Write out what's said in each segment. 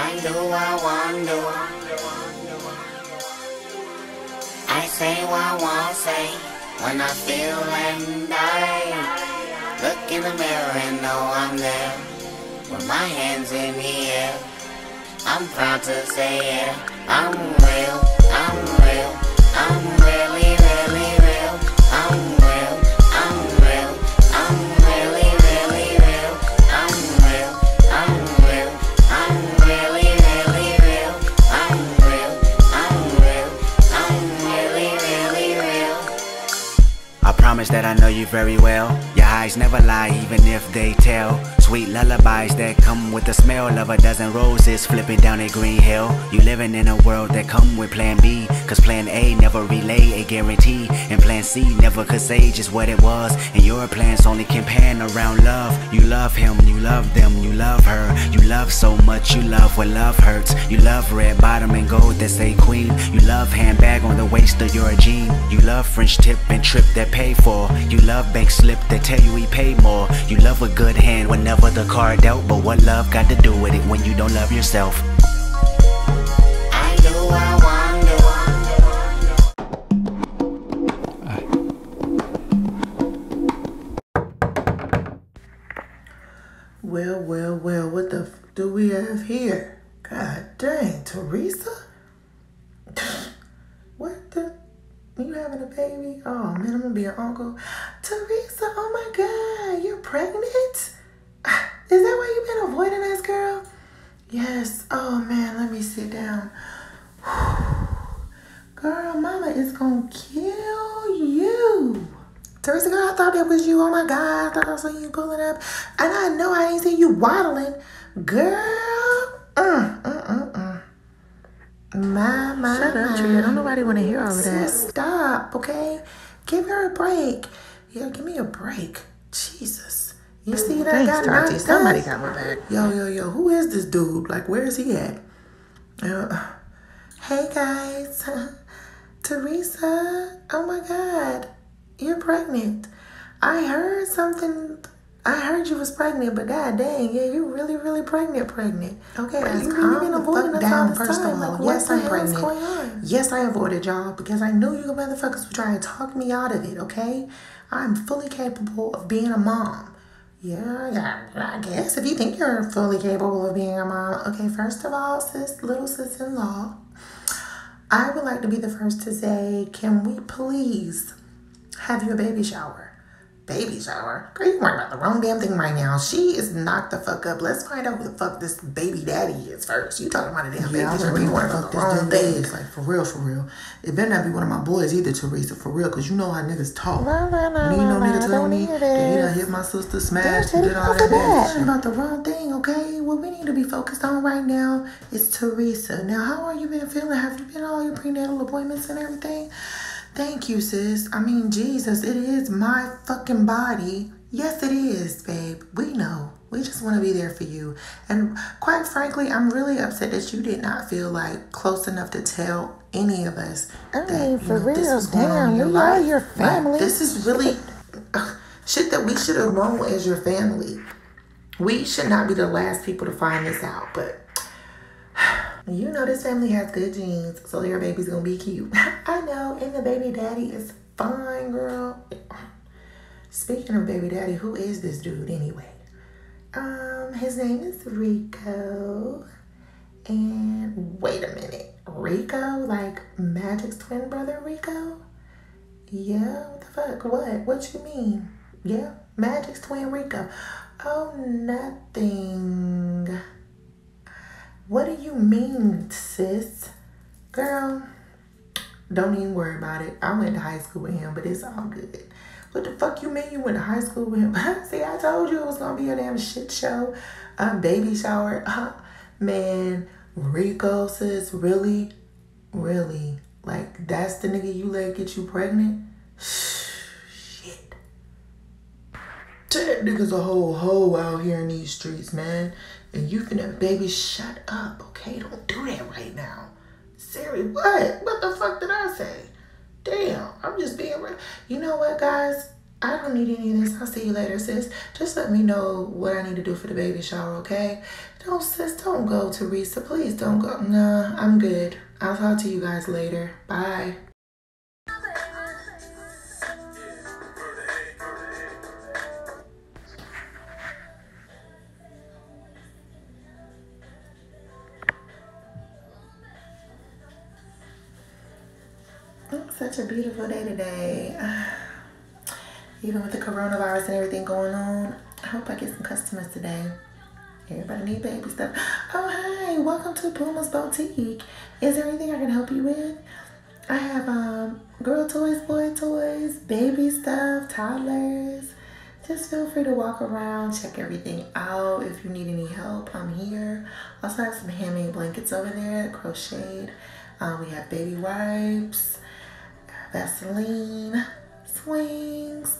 I do, I to. I say what I want to say when I feel and I look in the mirror and know I'm there with my hands in the air. I'm proud to say yeah, I'm real, I'm real, I'm really promise that I know you very well. Your eyes never lie, even if they tell. Sweet lullabies that come with the smell of a dozen roses flipping down a green hill. You living in a world that come with plan B. Cause plan A never relay a guarantee. And plan C never could say just what it was. And your plans only can pan around love. You love him, you love them, you love her. You love so much, you love when love hurts. You love red bottom and gold that say queen. You love handbag on the waist of your jean. You love French tip and trip that pay for. You love bank slip that tell you he paid more. You love a good hand whenever the card dealt. But what love got to do with it when you don't love yourself? I do, I to. Well, well, well, what the f- do we have here? Man, I'm gonna be an uncle. Teresa, oh my god, you're pregnant? Is that why you've been avoiding us, girl? Yes. Oh man, let me sit down. Girl, mama is gonna kill you. Teresa, girl, I thought that was you. Oh my God, I thought I saw you pulling up. And I know I ain't see you waddling. Girl, mm, mm, mm, mm. My, my, Shut up, my. Tria. Don't nobody wanna hear all of that. Stop, okay? Give her a break. Yeah, give me a break. Jesus. You see that Thanks, guy Tati. Somebody got my back. Yo, yo, yo, who is this dude? Like, where is he at? Uh, hey, guys. Teresa, oh my God, you're pregnant. I heard something. I heard you was pregnant, but god dang, yeah, you're really, really pregnant, pregnant. Okay, Guys, you really been avoiding us all down, this first time. all. Like, Yes, I'm pregnant. Yes, I avoided y'all because I knew you motherfuckers would try to talk me out of it, okay? I'm fully capable of being a mom. Yeah, yeah, I guess if you think you're fully capable of being a mom. Okay, first of all, sis, little sis in law, I would like to be the first to say, can we please have your baby shower? Baby shower? Girl, you worrying about the wrong damn thing right now. She is knocked the fuck up. Let's find out who the fuck this baby daddy is first. You talking about a damn Yeah, I baby shower? really You want worrying about fuck the this wrong damn thing. thing. Like, for real, for real. It better not be one of my boys either, Teresa, for real, because you know how niggas talk. La, la, la, Me la, no la, nigga tell don't me hear that he done hit my sister, smashed, Damn, and did all that bad that. shit. about the wrong thing, okay? What we need to be focused on right now is Teresa. Now, how are you been feeling? Have you been all your prenatal appointments and everything? Thank you, sis. I mean, Jesus, it is my fucking body. Yes, it is, babe. We know. We just want to be there for you. And quite frankly, I'm really upset that you did not feel like close enough to tell any of us. I that, mean, you for know, this real, was going damn, your we are your Like, family. this is really shit that we should have known as your family. We should not be the last people to find this out, but you know this family has good genes, so their baby's gonna be cute. I know, and the baby daddy is fine, girl. Speaking of baby daddy, who is this dude anyway? Um, his name is Rico. And wait a minute, Rico, like Magic's twin brother, Rico? Yeah, what the fuck? What? What you mean? Yeah, Magic's twin Rico. Oh, nothing. What do you mean, sis? Girl, don't even worry about it. I went to high school with him, but it's all good. What the fuck you mean you went to high school with him? See, I told you it was gonna be a damn shit show. A baby shower. Man, Rico sis, really? Really? Like, that's the nigga you let get you pregnant? Shit. That nigga's a whole hoe out here in these streets, man. And you finna, baby, shut up, okay? Don't do that right now. Siri, what? What the fuck did I say? Damn, I'm just being real. You know what, guys? I don't need any of this. I'll see you later, sis. Just let me know what I need to do for the baby shower, okay? Don't, sis, don't go, Teresa. Please don't go. Nah, I'm good. I'll talk to you guys later. Bye. Such a beautiful day today. Even with the coronavirus and everything going on, I hope I get some customers today. Everybody need baby stuff. Oh, hi. Welcome to Puma's Boutique. Is there anything I can help you with? I have um girl toys, boy toys, baby stuff, toddlers. Just feel free to walk around, check everything out. If you need any help, I'm here. Also have some handmade blankets over there, crocheted. Um, we have baby wipes, Vaseline, swings,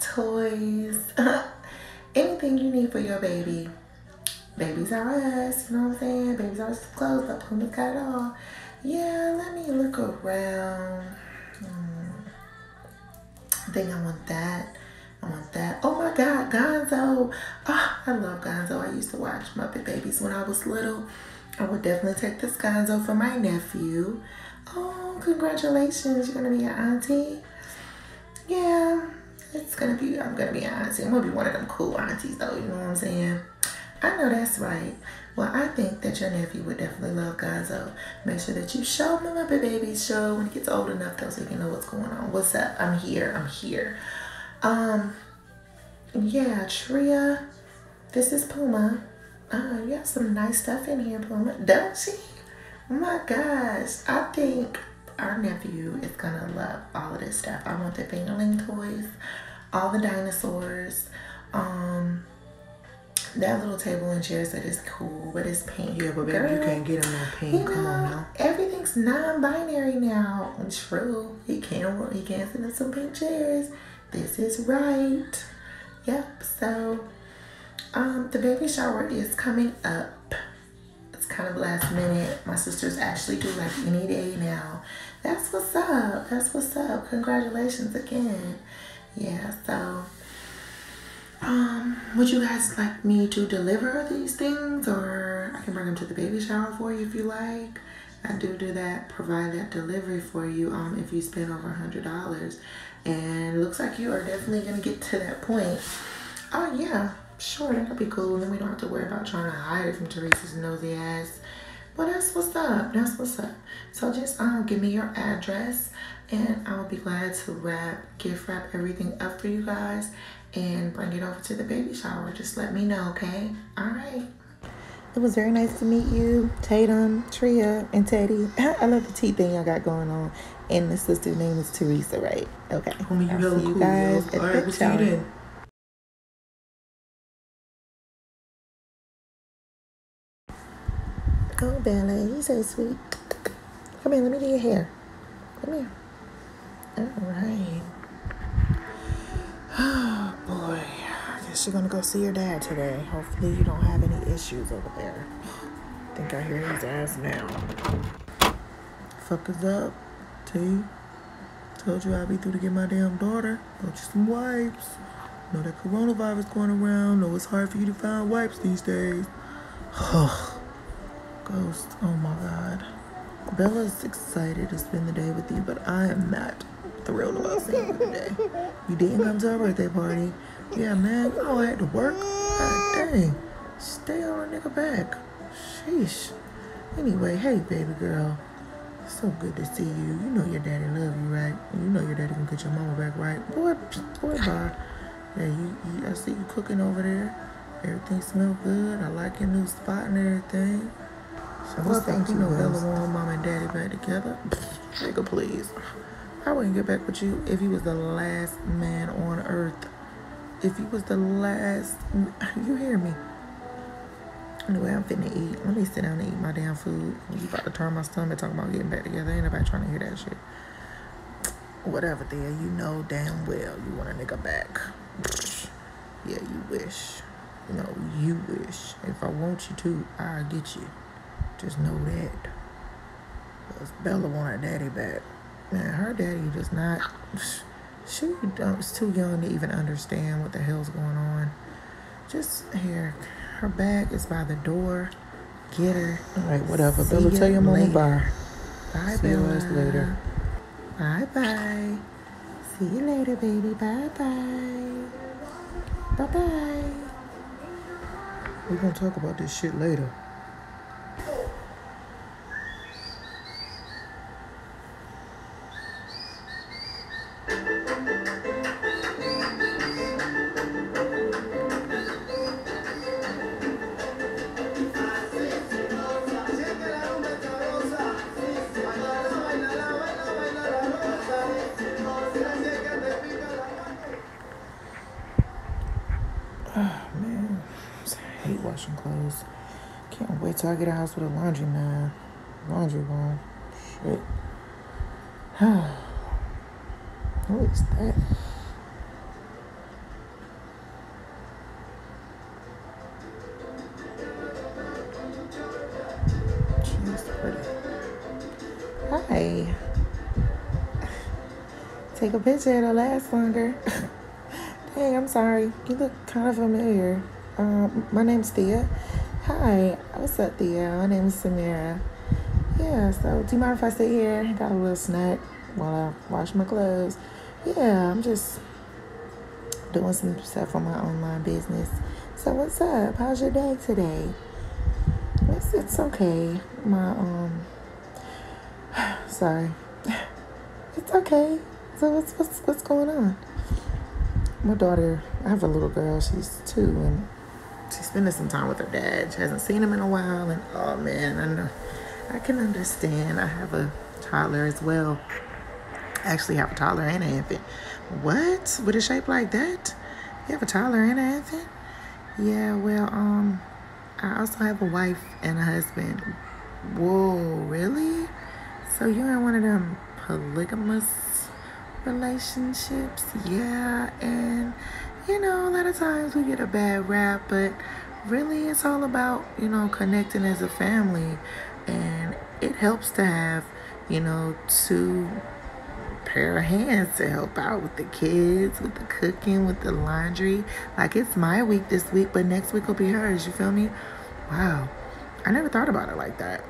toys, anything you need for your baby. Babies R Us, you know what I'm saying? Babies R Us clothes, but Puma's got all. Yeah, let me look around. Hmm. I think I want that. I want that. Oh my God, Gonzo. Oh, I love Gonzo. I used to watch Muppet Babies when I was little. I would definitely take this Gonzo for my nephew. Oh, congratulations. You're to be an auntie? Yeah, it's to be, I'm to be an auntie. I'm to be one of them cool aunties though, you know what I'm saying? I know that's right. Well, I think that your nephew would definitely love Gonzo. Make sure that you show him the Muppet Babies show when he gets old enough though so he can know what's going on. What's up? I'm here. I'm here. Um, yeah, Tria, this is Puma. Uh, you have some nice stuff in here, Puma. Don't she? Oh my gosh. I think our nephew is gonna love all of this stuff. I want the fingerling toys, all the dinosaurs, um, that little table and chairs that is cool, but it's pink. Yeah, but baby, you can't get him no pink. you Come on now. Everything's non-binary now. True. He can't. He can't sit in some pink chairs. This is right. Yep. So, um, the baby shower is coming up. Kind of last minute. My sisters actually do like any day now. That's what's up. That's what's up. Congratulations again. Yeah. So. Um, would you guys like me to deliver these things or I can bring them to the baby shower for you if you like? I do do that, provide that delivery for you um, if you spend over a hundred dollars. And it looks like you are definitely gonna get to that point. Oh yeah, sure, that'll be cool. And then we don't have to worry about trying to hide it from Teresa's nosy ass. Well, that's what's up. That's what's up. So just um, give me your address, and I'll be glad to wrap, gift wrap everything up for you guys, and bring it over to the baby shower. Just let me know, okay? All right. It was very nice to meet you, Tatum, Tria, and Teddy. I love the tea thing y'all got going on. And the sister's name is Teresa, right? Okay. Homie, you I'll hella see you cool, guys yo. at All the we'll see you shower. Oh, Bella, you're so sweet. Come here, let me do your hair. Come here. All right. Oh, boy. I guess you're gonna go see your dad today. Hopefully, you don't have any issues over there. think I hear his ass now. Fuck is up, T. Told you I'd be through to get my damn daughter. Got you some wipes. Know that coronavirus going around. Know it's hard for you to find wipes these days. Ghost, oh my god. Bella's excited to spend the day with you, but I am not thrilled about seeing you today. You didn't come to our birthday party. Yeah, man. Oh, I had to work. God dang. Stay on a nigga back. Sheesh. Anyway, hey, baby girl. So good to see you. You know your daddy love you, right? You know your daddy gonna get your mama back, right? Boy, boy, bye. Yeah, you, you, I see you cooking over there. Everything smell good. I like your new spot and everything. So Well, thank? You know Rose. want mama and daddy back together. Nigga, please. I wouldn't get back with you if he was the last man on earth. If he was the last, you hear me? Anyway, I'm finna eat. Let me sit down and eat my damn food. You about to turn my stomach talking about getting back together. Ain't nobody trying to hear that shit. Whatever, there. You know damn well you want a nigga back. Yeah, you wish. No, you wish. If I want you to, I'll get you. Just know that. Cause Bella want her daddy back. Man, her daddy does not. she don't, too young to even understand what the hell's going on. Just here, her bag is by the door. Get her. All right, whatever. See Bella, tell your mom later. bye. Bye, See you Bella. guys later. Bye bye. See you later, baby. Bye bye. Bye bye. We're gonna talk about this shit later. Washing clothes. Can't wait till I get a house with a laundry man. Laundry room. Shit. what is that? She's pretty. Hi. Take a picture, it'll last longer. Dang, I'm sorry. You look kind of familiar. Um, my name's Thea. Hi. What's up, Thea? My name is Samira. Yeah, so do you mind if I sit here? Got a little snack while I wash my clothes. Yeah, I'm just doing some stuff on my online business. So what's up? How's your day today? It's, it's okay. My um sorry. It's okay. So what's what's what's going on? My daughter, I have a little girl. She's two, and she's spending some time with her dad. She hasn't seen him in a while, and oh man, I know I can understand. I have a toddler as well. I actually have a toddler and an infant. What? With a shape like that? You have a toddler and an infant? Yeah. Well, um, I also have a wife and a husband. Whoa, really? So you're in one of them polygamous relationships? Yeah, and you know, a lot of times we get a bad rap, but really it's all about, you know, connecting as a family. And it helps to have, you know, two pair of hands to help out with the kids, with the cooking, with the laundry. Like it's my week this week, but next week will be hers. You feel me? Wow. I never thought about it like that.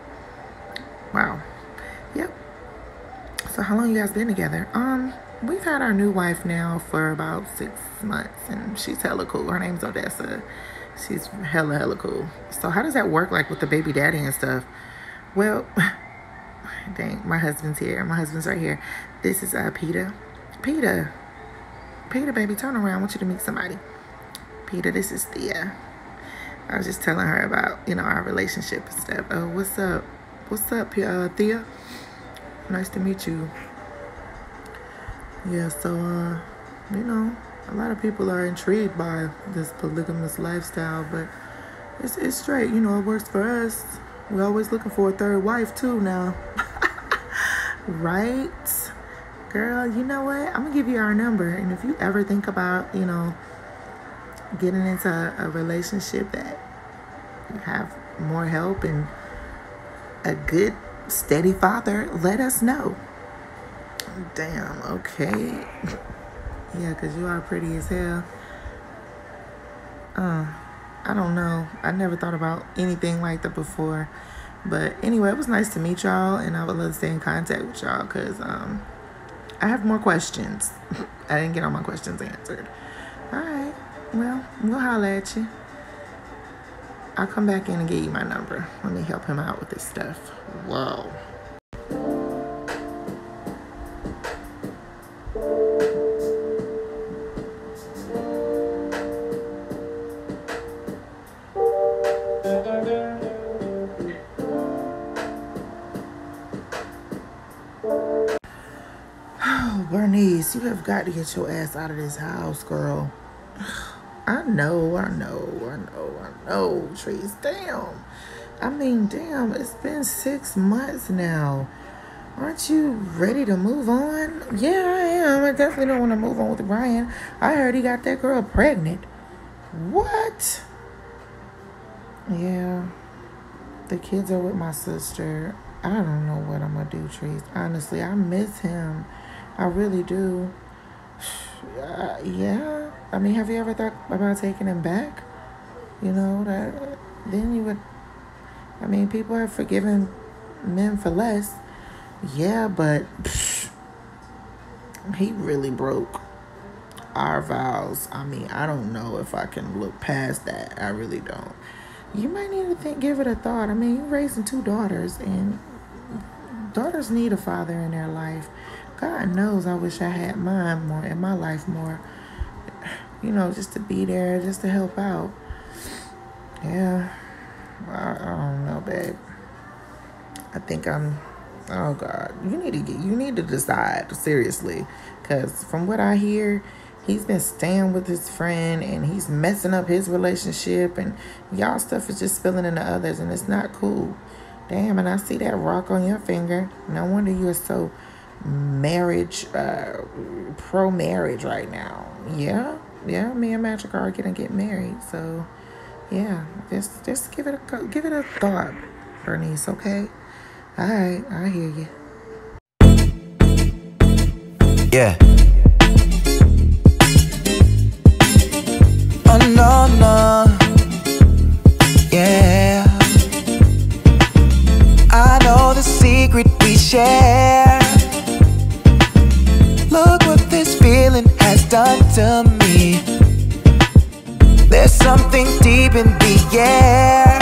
Wow. Yep. So how long you guys been together? Um, we've had our new wife now for about six months, and she's hella cool. Her name's Odessa. She's hella hella cool. So how does that work, like with the baby daddy and stuff? Well, dang, my husband's here. My husband's right here. This is uh Peter. Peter. Peter, baby, turn around. I want you to meet somebody. Peter, this is Thea. I was just telling her about, you know, our relationship and stuff. Oh, what's up? What's up, uh, Thea? Nice to meet you. Yeah, so, uh, you know, a lot of people are intrigued by this polygamous lifestyle, but it's, it's straight. You know, it works for us. We're always looking for a third wife, too, now. right? Girl, you know what? I'm going to give you our number. And if you ever think about, you know, getting into a, a relationship that you have more help and a good steady father, let us know. Damn, okay. yeah, because you are pretty as hell. Uh, I don't know. I never thought about anything like that before. But anyway, it was nice to meet y'all, and I would love to stay in contact with y'all because um, I have more questions. I didn't get all my questions answered. All right. Well, we'll holler at you. I'll come back in and give you my number. Let me help him out with this stuff. Whoa. Got to get your ass out of this house, girl. I know, I know, I know, I know, Trees. Damn. I mean, damn, it's been six months now. Aren't you ready to move on? Yeah, I am. I definitely don't want to move on with Brian. I heard he got that girl pregnant. What? Yeah. The kids are with my sister. I don't know what I'm going to do, Trees. Honestly, I miss him. I really do. Yeah. I mean, have you ever thought about taking him back? You know, that then you would. I mean, people have forgiven men for less. Yeah, but psh, he really broke our vows. I mean, I don't know if I can look past that. I really don't. You might need to think, give it a thought. I mean, you're raising two daughters, and daughters need a father in their life. God knows I wish I had mine more in my life more. You know, just to be there, just to help out. Yeah. I, I don't know, babe. I think I'm oh god. You need to get you need to decide seriously. Cause from what I hear, he's been staying with his friend and he's messing up his relationship and y'all stuff is just spilling into others and it's not cool. Damn, and I see that rock on your finger. No wonder you're so marriage, uh, pro marriage right now. Yeah, yeah. Me and Magic are gonna get married, so yeah. Just, just give it a give it a thought, Bernice. Okay. All right, I hear you. Yeah. Oh no no. Yeah. I know the secret we share. Done to me. There's something deep in the air.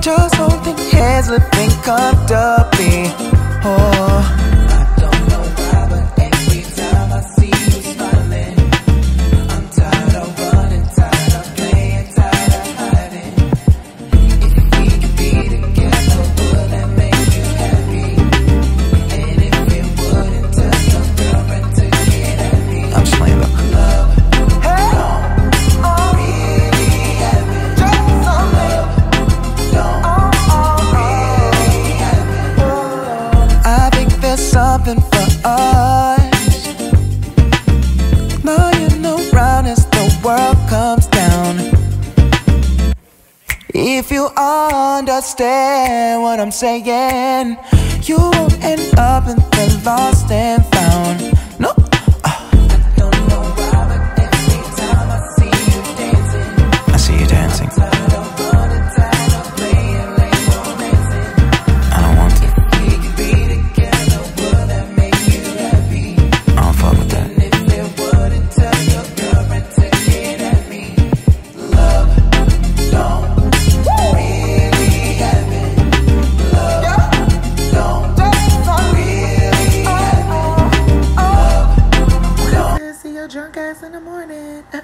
Just holding hands, living comfortably. Oh. Understand what I'm saying, you won't end up in the lost and found. Morning.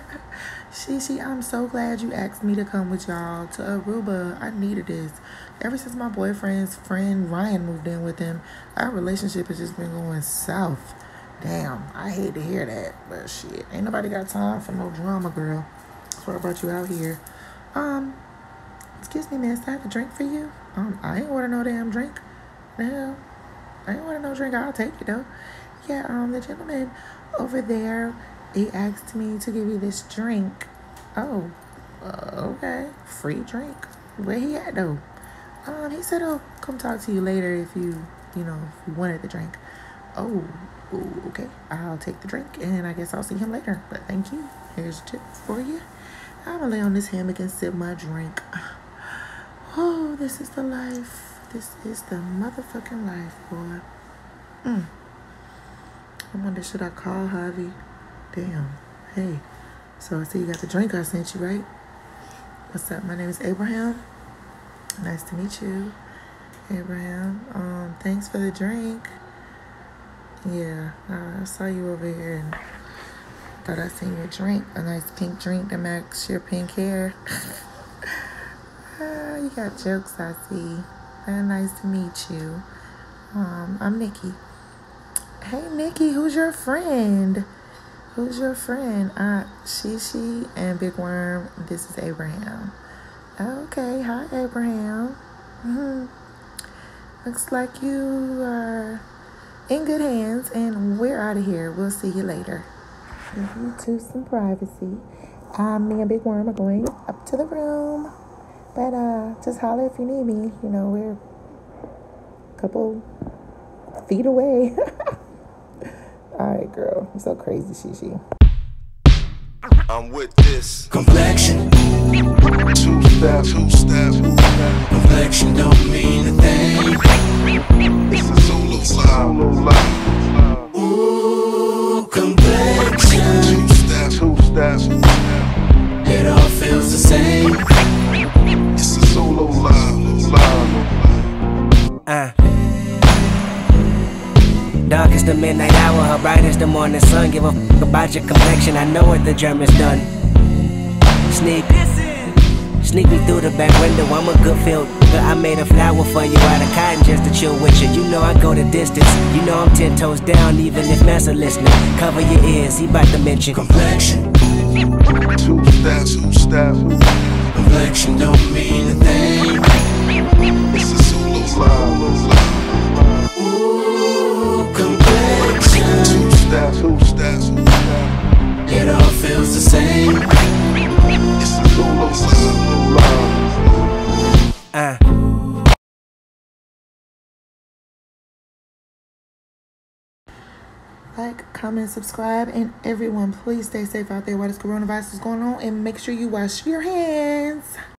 she, she, I'm so glad you asked me to come with y'all to Aruba. I needed this. Ever since my boyfriend's friend Ryan moved in with him, our relationship has just been going south. Damn, I hate to hear that, but shit, ain't nobody got time for no drama, girl. That's why I brought you out here. Um, excuse me, miss, I have a drink for you. Um, I ain't order no damn drink. No, I ain't order no drink. I'll take it though. Yeah, um, the gentleman over there, he asked me to give you this drink. Oh, uh, okay, free drink. Where he at though? Um, he said he'll come talk to you later if you, you know, if you wanted the drink. Oh, okay, I'll take the drink and I guess I'll see him later. But thank you. Here's a tip for you. I'm gonna lay on this hammock and sip my drink. Oh, this is the life. This is the motherfucking life, boy. Mm. I wonder, should I call Javi? Damn. Hey. So I see you got the drink I sent you, right? What's up? My name is Abraham. Nice to meet you, Abraham. Um, thanks for the drink. Yeah, uh, I saw you over here and thought I seen your drink. A nice pink drink to match your pink hair. uh, you got jokes, I see. Uh, nice to meet you. Um, I'm Nikki. Hey Nikki, who's your friend? Who's your friend? Uh, Shishi and Big Worm. This is Abraham. Okay, hi Abraham. hmm Looks like you are in good hands, and we're out of here. We'll see you later. Give you to some privacy. Um, me and Big Worm are going up to the room, but uh, just holler if you need me. You know, we're a couple feet away. All right, girl. You're so crazy, Shishi. I'm with this. Complexion, Two step, two step. complexion don't mean a thing. It's a solo slide. Midnight hour, her bright is the morning sun. Give a fuck about your complexion, I know what the German's done. Sneak, sneak me through the back window. I'm a good field. nigga. I made a flower for you out of cotton just to chill with you. You know I go the distance. You know I'm ten toes down, even if Massa listening. Cover your ears, he bout to mention. Complexion, Two step, two step. complexion don't mean a thing. It's a Zulu love, complexion, Two step, two step. it all feels the same. It's a Zulu love. Uh. Like, comment, subscribe, and everyone, please stay safe out there while this coronavirus is going on, and make sure you wash your hands.